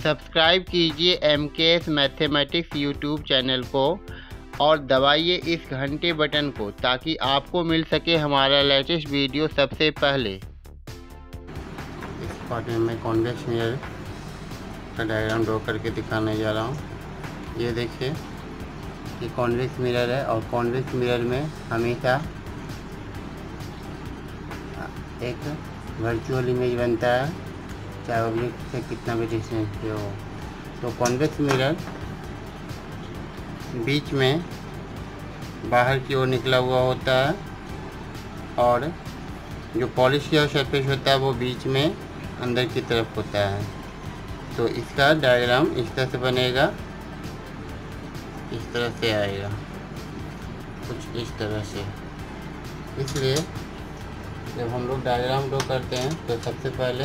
Subscribe कीजिए M के S mathematics YouTube channel को और दबाइए इस घंटे बटन को ताकि आपको मिल सके हमारा लेटेस्ट वीडियो सबसे पहले। इस पार्ट में मैं कॉन्वेक्स मिरर का डायग्राम ड्रॉ करके दिखाने जा रहा हूँ। ये देखिए, ये कॉन्वेक्स मिरर है और कॉन्वेक्स मिरर में हमेशा एक वर्चुअल इमेज बनता है। चाहे ऑब्जेक्ट से कितना भी डिस्टेंस पे हो। तो कॉन्वेक्स मिरर बीच में बाहर की ओर निकला हुआ होता है और जो पॉलिश किया सरफेस होता है, वो बीच में अंदर की तरफ़ होता है। तो इसका डायग्राम इस तरह से बनेगा, इस तरह से आएगा, कुछ इस तरह से। इसलिए जब हम लोग डायग्राम ड्रॉ करते हैं तो सबसे पहले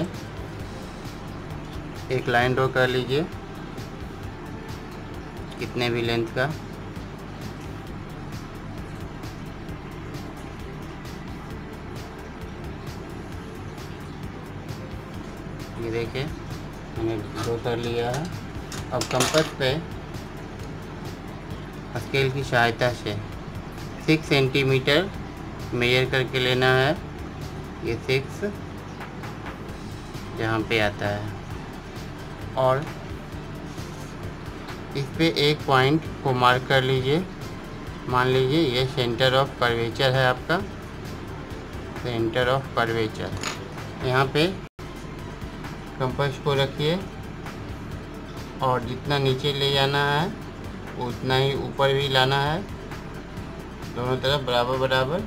एक लाइन ड्रॉ कर लीजिए। कितने भी लेंथ का। ये देखिए, मैंने ड्रॉ कर लिया है। अब कंपस पे स्केल की सहायता से सिक्स सेंटीमीटर मेजर करके लेना है। ये सिक्स जहाँ पे आता है। और इस पे एक पॉइंट को मार्क कर लीजिए। मान लीजिए ये सेंटर ऑफ़ कर्वेचर है आपका। सेंटर ऑफ़ कर्वेचर यहाँ पे कंपास को रखिए। और जितना नीचे ले जाना है, उतना ही ऊपर भी लाना है। दोनों तरफ़ बराबर बराबर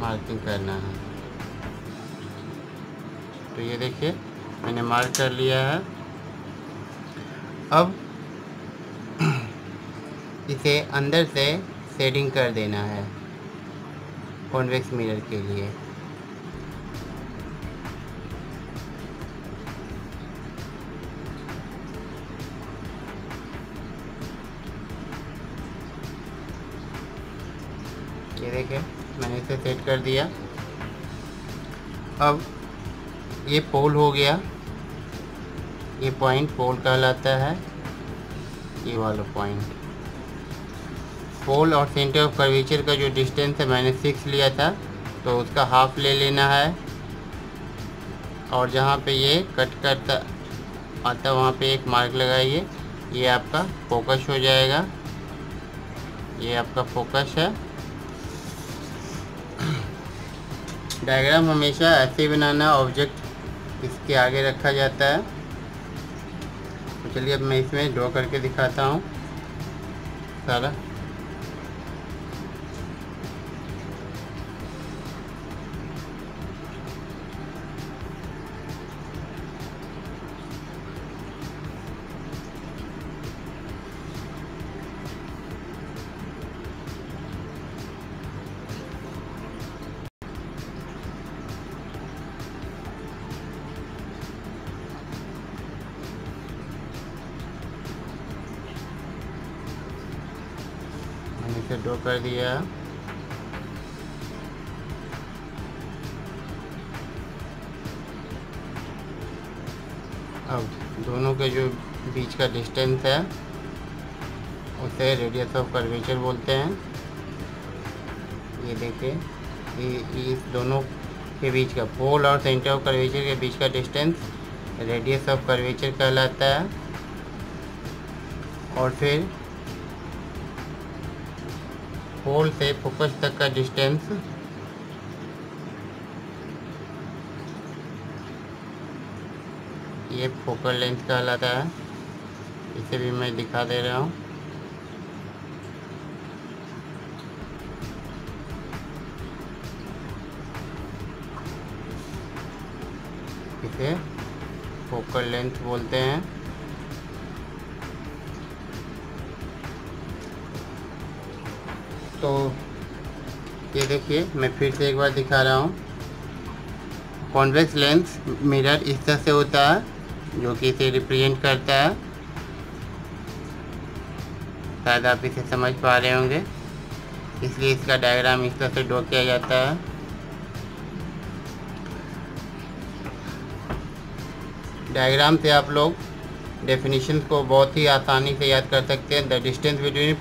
मार्किंग करना है। तो ये देखिए मैंने मार्क कर लिया है। अब इसे अंदर से शेडिंग कर देना है कॉन्वेक्स मिरर के लिए। ये मैंने इसे सेट कर दिया। अब ये पोल हो गया। ये पॉइंट पोल कहलाता है। ये वाला पॉइंट पोल और सेंटर ऑफ़ कर्वेचर का जो डिस्टेंस है मैंने सिक्स लिया था तो उसका हाफ़ ले लेना है। और जहाँ पे ये कट करता आता, वहाँ पे एक मार्क लगाइए, ये आपका फोकस हो जाएगा। ये आपका फोकस है। डायग्राम हमेशा ऐसे बनाना ऑब्जेक्ट इसके आगे रखा जाता है। चलिए अब मैं इसमें ड्रॉ करके दिखाता हूँ। सारा। मैंने इसे ड्रॉ कर दिया। अब दोनों के जो बीच का डिस्टेंस है, उसे रेडियस ऑफ़ कर्वेचर बोलते हैं। ये देखिए, ये इस दोनों के बीच का पोल और सेंटर ऑफ़ कर्वेचर के बीच का डिस्टेंस रेडियस ऑफ़ कर्वेचर कहलाता है। और फिर पोल से फोकस तक का डिस्टेंस। ये फोकल लेंथ कहलाता है। इसे भी मैं दिखा दे रहा हूँ। इसे फोकल लेंथ बोलते हैं। तो ये देखिए, मैं फिर से एक बार दिखा रहा हूँ। कॉन्वेक्स लेंस मिरर इस तरह से होता है, जो कि इसे रिप्रेजेंट करता है। शायद आप इसे समझ पा रहे होंगे। इसलिए इसका डायग्राम इस तरह से ड्रॉ किया जाता है। डायग्राम से आप लोग डेफिनेशन को बहुत ही आसानी से याद कर सकते हैं। The distance between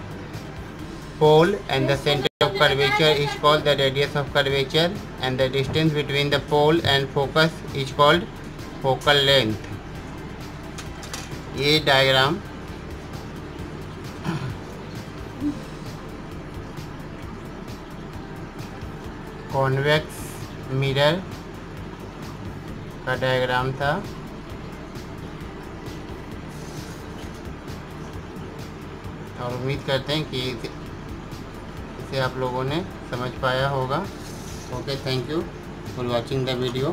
pole and the centre of curvature is called the radius of curvature and the distance between the pole and focus is called focal length ये डायग्राम कॉन्वेक्स मिरर का डायग्राम था। और उम्मीद करते हैं कि इसे आप लोगों ने समझ पाया होगा। Okay thank you for watching the video